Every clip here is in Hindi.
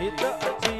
हित अची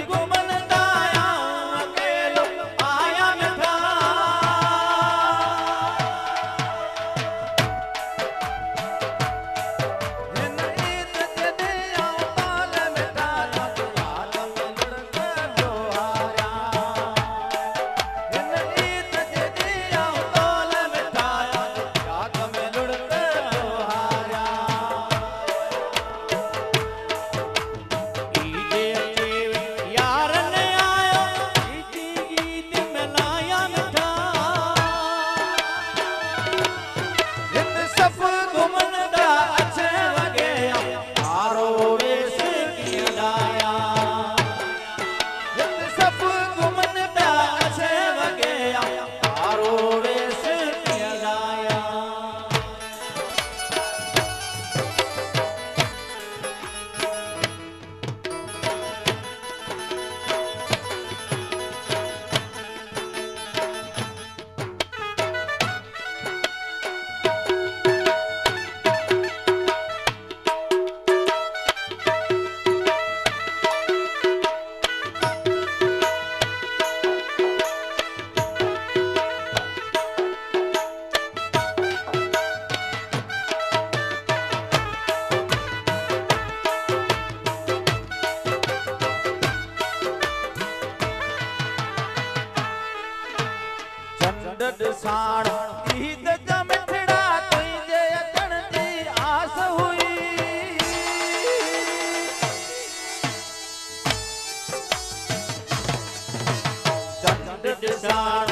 साण। ईद गमठड़ा तुंहिंजे अचण जी आस हुई। चंड ॾिसाण।